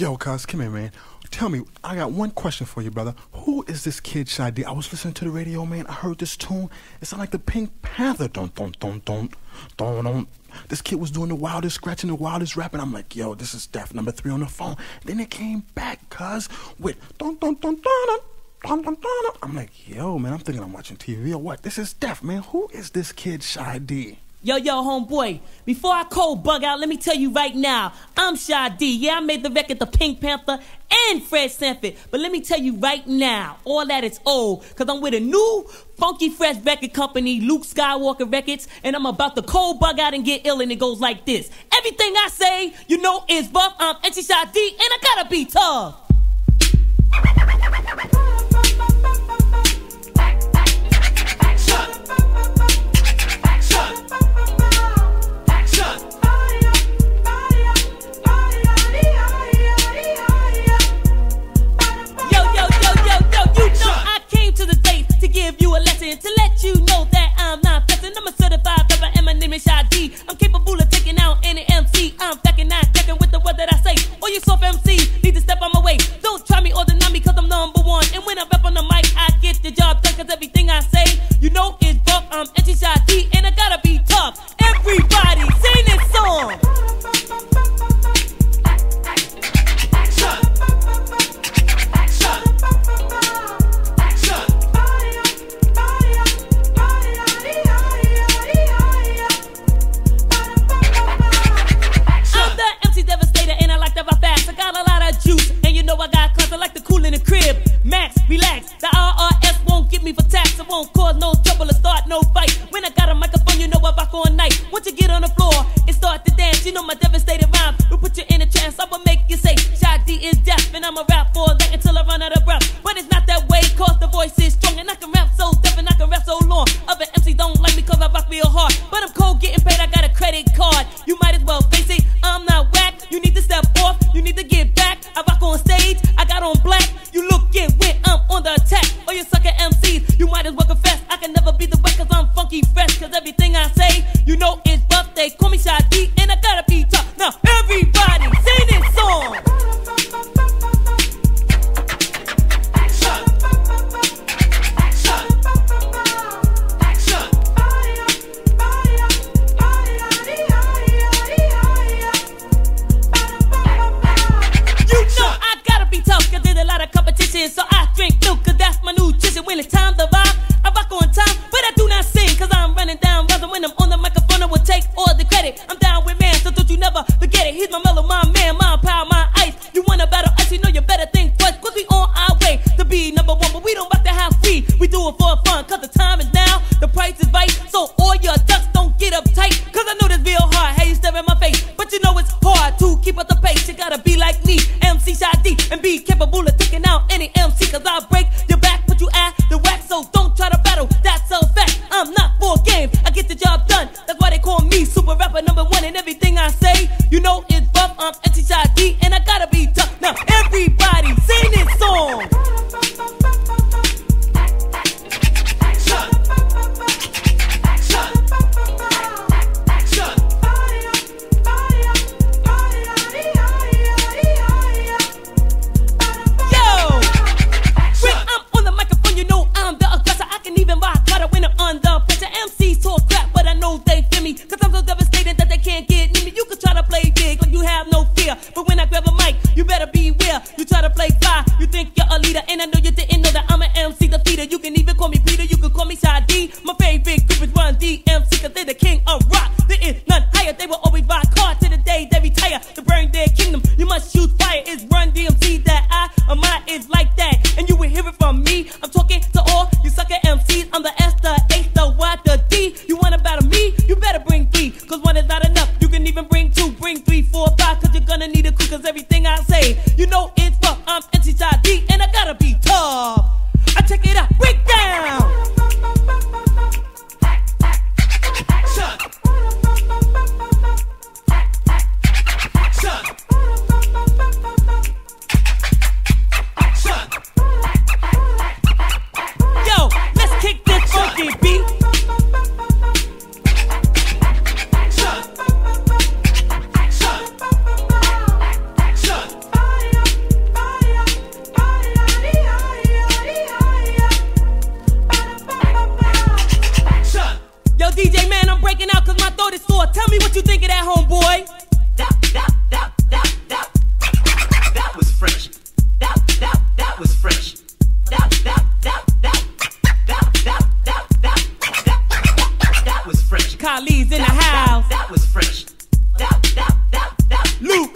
Yo, cuz, come here, man. Tell me, I got one question for you, brother. Who is this kid Shy I was listening to the radio, man. I heard this tune. It sounded like the Pink Panther. Don't, don't, don't, don't, don't, don't. This kid was doing the wildest scratching, the wildest rapping. I'm like, yo, this is Def number three on the phone. Then it came back, cuz, with don't, don't, don't, don't. I'm like, yo, man, I'm thinking I'm watching TV or what? This is Def, man. Who is this kid Shy D? Yo, yo, homeboy, before I cold bug out, let me tell you right now, I'm Shy D. Yeah, I made the record The Pink Panther and Fred Sanford. But let me tell you right now, all that is old, because I'm with a new funky fresh record company, Luke Skyywalker Records, and I'm about to cold bug out and get ill, and it goes like this. Everything I say, you know, is buff. I'm MC Shy D, and I gotta be tough. To let you know that I'm not pressing. I'm a certified rapper and my name is Shy D. I'm capable of taking out any MC. I'm fucking not checking with the word that I say. Oh, All you soft MCs need to step on my way. Don't try me or deny me cause I'm number one. And when I rap on the mic, I get the job done cause everything I say, you know is buff. I'm MC Shy D and I gotta be You get on the floor and start to dance, you know my devastating rhyme will put you in a trance. I will make you say, Shy D is deaf, and I'ma rap for that until I run out of breath. But it's not that way, cause the voice is strong, and I can rap so deaf and I can rap so so all your ducks don't get uptight, cause I know this real hard. Hey, you stare in my face, but you know it's hard to keep up the pace. You gotta be like me, MC Shy D, and be capable of taking out any MC, cause I break your You try to play fly, you think you're a leader. And I know you didn't know that I'm an MC defeater. You can even call me Peter, you can call me D. My favorite group is Run DMC, cause they're the king of rock. There is none higher, they will always rock hard to the day they retire. To burn their kingdom, you must shoot I'm MC Shy D, and I gotta be me what you think of that, homeboy. That, that, that, that, that, that was fresh. That, that, that was fresh. That, that, that, that, that, that, that, that, that, that was fresh. Khalid's in the house. That was fresh. That, that, that, that, Luke,